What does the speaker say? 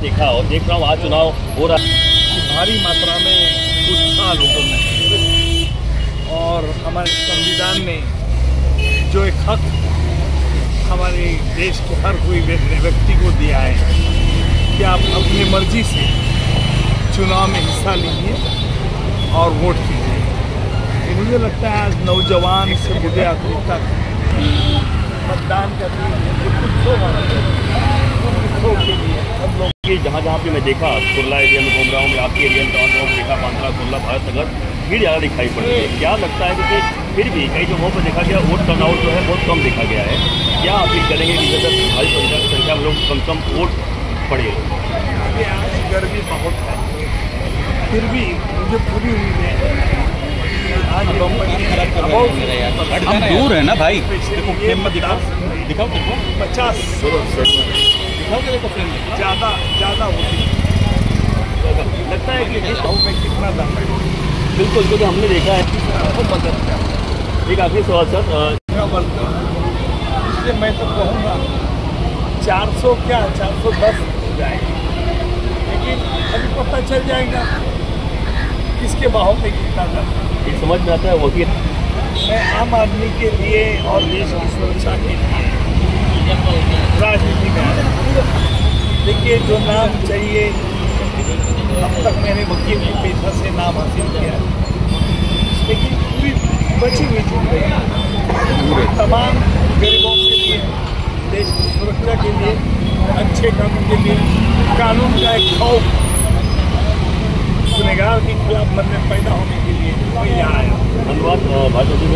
देखा और देख रहा हूँ, आज चुनाव हो रहा है। भारी मात्रा में उत्साह लोगों में। और हमारे संविधान ने जो एक हक हमारे देश के हर कोई व्यक्ति को दिया है, कि आप अपनी मर्ज़ी से चुनाव में हिस्सा लीजिए और वोट कीजिए। तो मुझे लगता है आज नौजवान से बुढ़े आदमी तक मतदान करने के लिए सब लोग कि जहाँ जहाँ पे मैं देखा कुरला एरिया में घूम रहा हूँ मैं आपके एरिया में टॉन रहा देखा बांद्रा कुरला भारत नगर भीड़ ज़्यादा दिखाई पड़ रही है। क्या लगता है क्योंकि फिर भी कई जगहों पर देखा गया वोट टर्नआउट जो है बहुत कम देखा गया है। क्या अपील करेंगे कि जैसे भारी संख्या संख्या में लोग कम कम वोट पड़े गर्मी बहुत है। फिर भी मुझे पूरी उम्मीद है। आज हम दूर है। ना भाई। देखो दिखाओ। दिखाओ पचास। ज़्यादा ज़्यादा होती लगता है कि गाँव में कितना दाम है। बिल्कुल क्योंकि हमने देखा है। किया एक आखिरी सवाल सर वर्कर इसलिए मैं तो कहूँगा 400 क्या 410 हो जाएगा। लेकिन अभी पता चल जाएगा किसके बाहों में कितना दम। ये समझ में आता है वकील। मैं आम आदमी के लिए और देश की सुरक्षा के लिए राजनीति में देखिए जो नाम चाहिए। अब तक मैंने वकील के पेशा से नाम हासिल किया लेकिन पूरी बची हुई ज़िंदगी तमाम गरीबों के लिए, देश की सुरक्षा के लिए, अच्छे कानून के लिए, कानून का एक खौफ, गुनहगार के खिलाफ मन में पैदा होने के लिए मैं यहाँ आया धन्यवाद भाजपा